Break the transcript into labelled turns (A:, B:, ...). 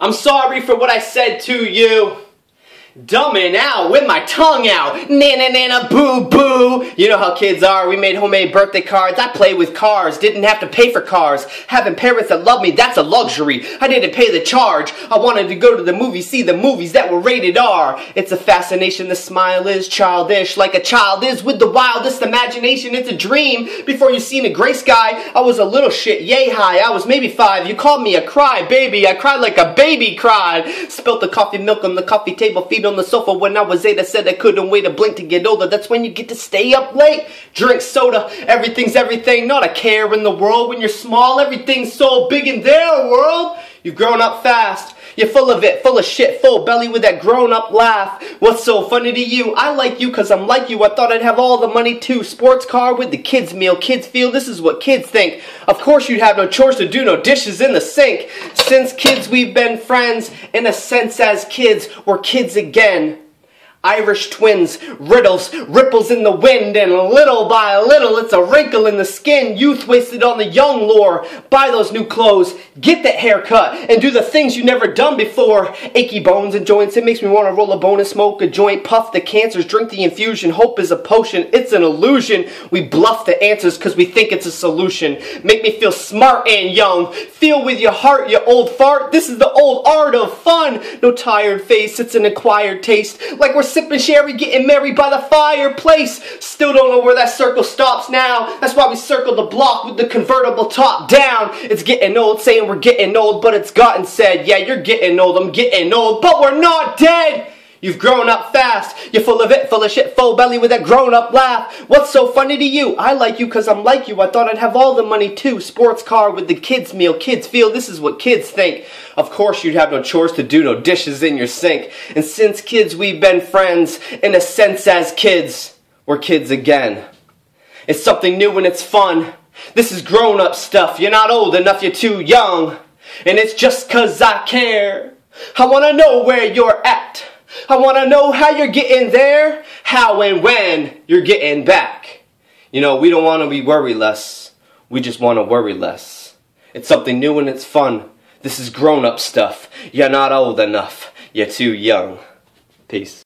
A: I'm sorry for what I said to you. Dumbing out with my tongue out. Nana nana boo boo. You know how kids are. We made homemade birthday cards. I played with cars. Didn't have to pay for cars. Having parents that love me, that's a luxury. I didn't pay the charge. I wanted to go to the movie, see the movies that were rated R. It's a fascination. The smile is childish, like a child is with the wildest imagination. It's a dream. Before you seen a gray sky, I was a little shit, yay high. I was maybe five. You called me a cry baby. I cried like a baby cried. Spilt the coffee milk on the coffee table. On the sofa when I was eight. I said I couldn't wait a blink to get older. That's when you get to stay up late. Drink soda. Everything's everything. Not a care in the world. When you're small, everything's so big in their world. You've grown up fast. You're full of it, full of shit, full belly with that grown up laugh. What's so funny to you? I like you cause I'm like you. I thought I'd have all the money too. Sports car with the kids meal. Kids feel this is what kids think. Of course you'd have no chores to do, no dishes in the sink. Since kids we've been friends. In a sense as kids, we're kids again. Irish twins, riddles, ripples in the wind, and little by little it's a wrinkle in the skin. Youth wasted on the young lore. Buy those new clothes, get that haircut, and do the things you never done before. Achy bones and joints, it makes me want to roll a bone and smoke a joint. Puff the cancers, drink the infusion. Hope is a potion, it's an illusion. We bluff the answers because we think it's a solution. Make me feel smart and young. Feel with your heart, you old fart. This is the old art of fun. No tired face, it's an acquired taste. Like we're sipping sherry, getting married by the fireplace. Still don't know where that circle stops now. That's why we circled the block with the convertible top down. It's getting old, saying we're getting old, but it's gotten said, yeah, you're getting old, I'm getting old, but we're not dead. You've grown up fast. You're full of it, full of shit, full belly with that grown up laugh. What's so funny to you? I like you cause I'm like you. I thought I'd have all the money too. Sports car with the kids meal. Kids feel this is what kids think. Of course you'd have no chores to do, no dishes in your sink. And since kids we've been friends, in a sense as kids, we're kids again. It's something new and it's fun. This is grown up stuff. You're not old enough, you're too young. And it's just cause I care. I wanna know where you're at. I want to know how you're getting there, how and when you're getting back. You know, we don't want to be worry less. We just want to worry less. It's something new and it's fun. This is grown up stuff. You're not old enough. You're too young. Peace.